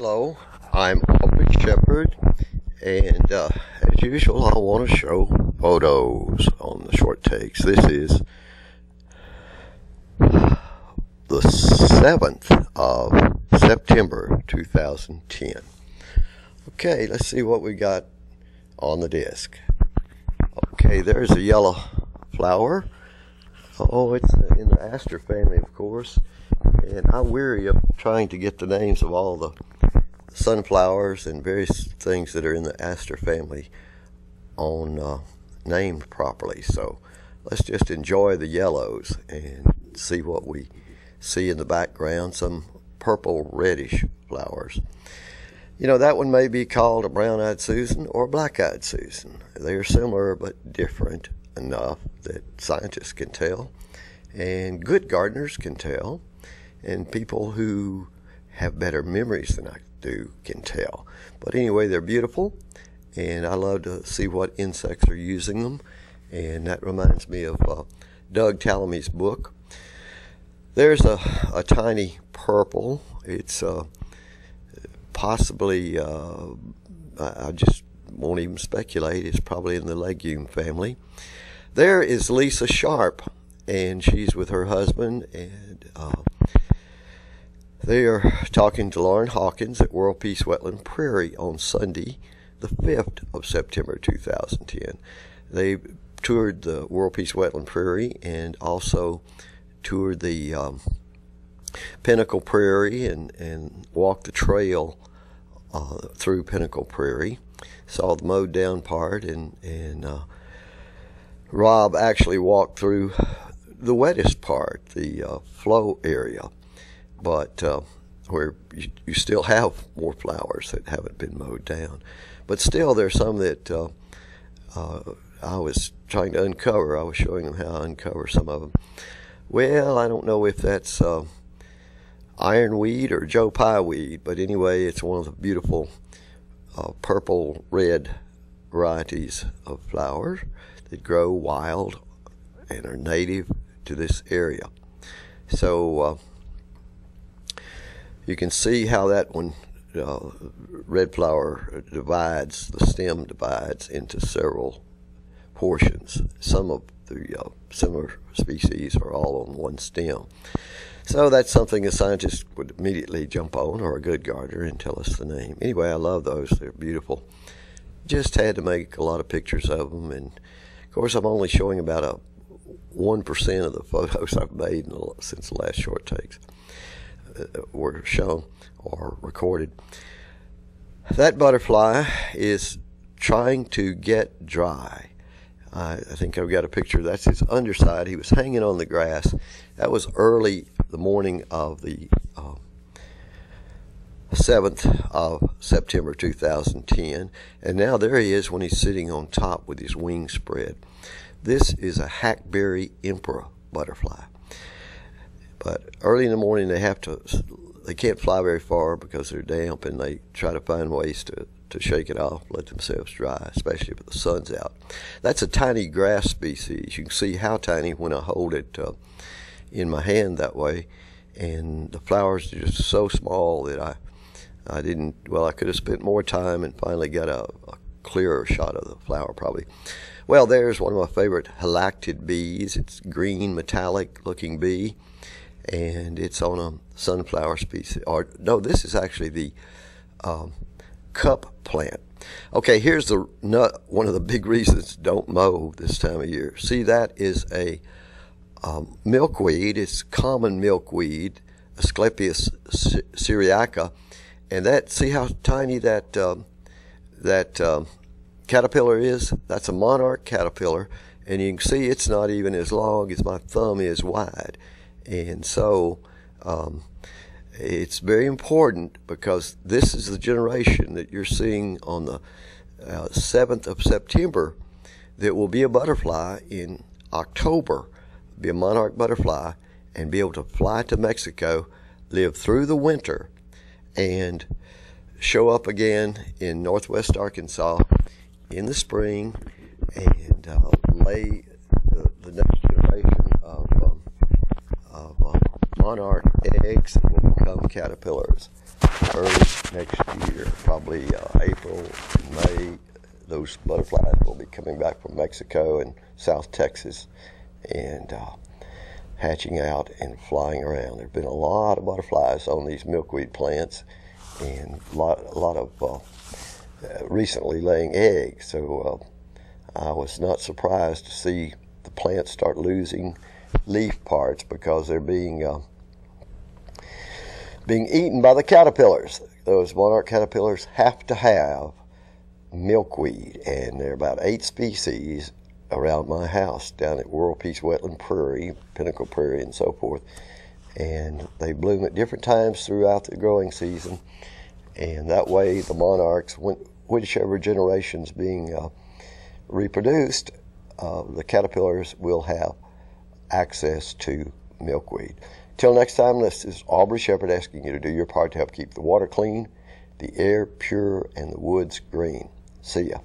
Hello, I'm Aubrey Shepherd, and uh, as usual, I want to show photos on the short takes. This is the 7th of September 2010. Okay, let's see what we got on the disc. Okay, there's a yellow flower. Oh, it's in the aster family, of course. And I'm weary of trying to get the names of all the sunflowers and various things that are in the aster family on uh, named properly. So let's just enjoy the yellows and see what we see in the background. Some purple reddish flowers. You know, that one may be called a brown eyed Susan or a black eyed Susan. They are similar but different enough that scientists can tell, and good gardeners can tell, and people who have better memories than I do can tell. But anyway, they're beautiful, and I love to see what insects are using them, and that reminds me of uh, Doug Tallamy's book. There's a, a tiny purple. It's uh, possibly, uh, I just won't even speculate, it's probably in the legume family. There is Lisa Sharp, and she's with her husband, and uh, they are talking to Lauren Hawkins at World Peace Wetland Prairie on Sunday, the 5th of September 2010. They toured the World Peace Wetland Prairie and also toured the um, Pinnacle Prairie and, and walked the trail uh, through Pinnacle Prairie. Saw the mowed down part, and and uh, Rob actually walked through the wettest part, the uh, flow area, but uh, where you, you, still have more flowers that haven't been mowed down. But still, there's some that uh, uh, I was trying to uncover. I was showing them how to uncover some of them. Well, I don't know if that's ironweed or Joe Pye weed, but anyway, it's one of the beautiful uh, purple red varieties of flowers that grow wild and are native to this area. So uh, you can see how that one uh, red flower divides, the stem divides into several portions. Some of the uh, similar species are all on one stem. So that's something a scientist would immediately jump on, or a good gardener, and tell us the name. Anyway, I love those. They're beautiful. Just had to make a lot of pictures of them, and of course, I'm only showing about a one percent of the photos I've made since the last short takes were shown or recorded. That butterfly is trying to get dry. I, I think I've got a picture. That's his underside. He was hanging on the grass. That was early the morning of the uh, 7th of September 2010. And now there he is when he's sitting on top with his wings spread. This is a hackberry emperor butterfly. But early in the morning, they have to, they can't fly very far because they're damp and they try to find ways to, to shake it off, let themselves dry, especially if the sun's out. That's a tiny grass species. You can see how tiny when I hold it. Uh, in my hand that way, and the flowers are just so small that I I didn't. Well, I could have spent more time and finally got a, a clearer shot of the flower probably. Well, there's one of my favorite halictid bees. It's green, metallic looking bee, and it's on a sunflower species. Or no, this is actually the um, cup plant. Okay, here's the nut. One of the big reasons don't mow this time of year. See, that is a um, milkweed. It's common milkweed, Asclepias syriaca, and that see how tiny that um, that um, caterpillar is. That's a monarch caterpillar, and you can see it's not even as long as my thumb is wide, and so. Um, it's very important because this is the generation that you're seeing on the uh, 7th of September that will be a butterfly in October be a monarch butterfly, and be able to fly to Mexico, live through the winter, and show up again in northwest Arkansas in the spring and uh, lay the, the, next generation of, um, of uh, monarch eggs will become caterpillars. early next year, probably uh, April, May, those butterflies will be coming back from Mexico and South Texas and uh, hatching out and flying around. There have been a lot of butterflies on these milkweed plants and a lot, a lot of uh recently laying eggs. So uh, I was not surprised to see the plants start losing leaf parts because they're being uh, being eaten by the caterpillars. Those monarch caterpillars have to have milkweed, and there are about eight species around my house down at World Peace Wetland Prairie, Pinnacle Prairie, and so forth. And they bloom at different times throughout the growing season. And that way, the monarchs, whichever generation's being uh, reproduced, uh, the caterpillars will have access to milkweed. Till next time, this is Aubrey Shepherd asking you to do your part to help keep the water clean, the air pure, and the woods green. See ya.